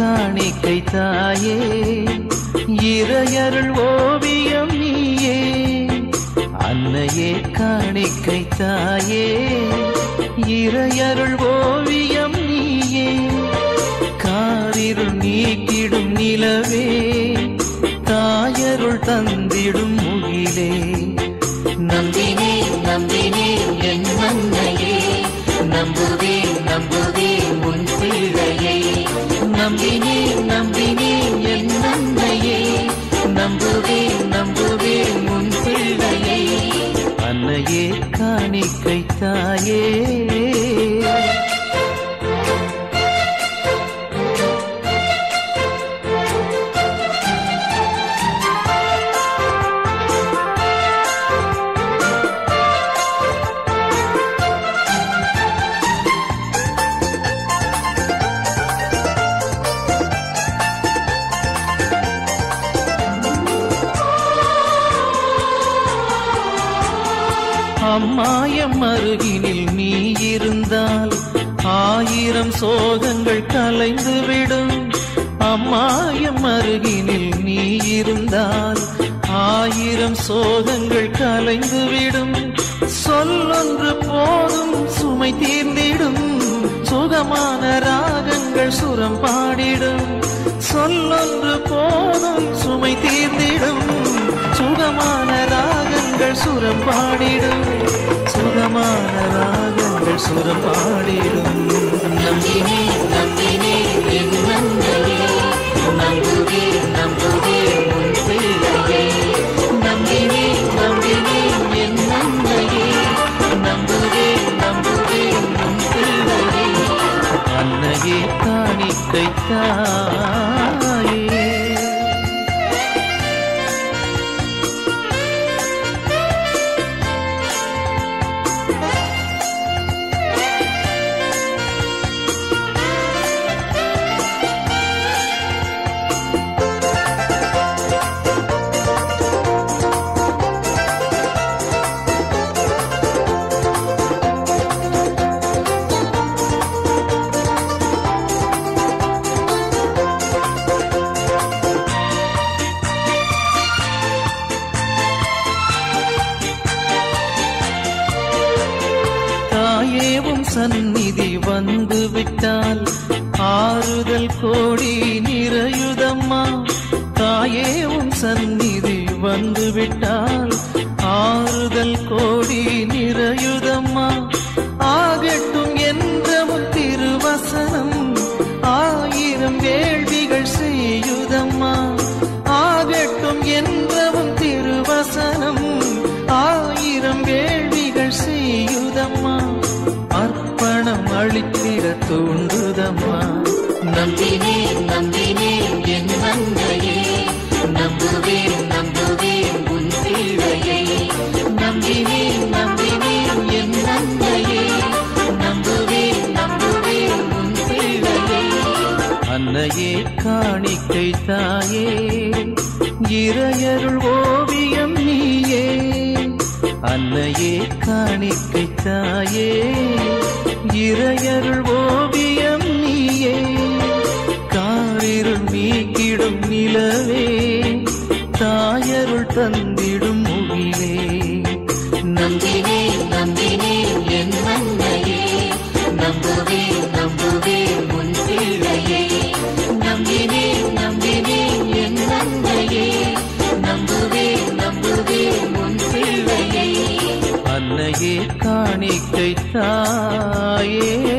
காணிக்கை தாயே இறையருள் ஓவியம் நீயே. அன்னையே காணிக்கை தாயே இறையருள் ஓவியம் நீயே. காரிருள் நீக்கிடும் நிலவே தாயருள் தந்திடும் அம்மாயம் அருகினில் நீ இருந்தால் ஆயிரம் சோகங்கள் கலைந்துவிடும். அம்மாயம் அருகினில் நீ இருந்தால் ஆயிரம் சோகங்கள் கலைந்துவிடும். சொல்லொன்று போதும் சுமை தீர்ந்திடும். சுகமான ராகங்கள் சுரம் பாடிடும். சொல்லொன்று போதும் சுமை தீர்ந்திடும். ராகங்கள் சுரம் பாடிடும் சுகமான ராகங்கள் சுரம் பாடிடும் நம்பினேன் நம்பினேன் என் அன்னையே நம்புவேன் நம்புவேன் உன் பிள்ளையை என் உன் அன்னையே காணிக்கை தாயேவும் சந்நிதி வந்து விட்டால் ஆறுதல் கோடி நிறையுதம்மா. தாயேவும் சந்நிதி வந்து விட்டால் ஆறுதல் கோடி நிறையுதம்மா. ஆகட்டும் என்றவும் திருவசனம் அன்னையே காணிக்கை தாயே. இறையருள் ஓவியம் நீயே. அன்னையே காணிக்கை தாயே. இறையருள் ஓவியம் நீயே. காவிருள் நீக்கிடும் நிலவே. தாயருள் தந்த பிள்ளையை காணிக்கை தாயே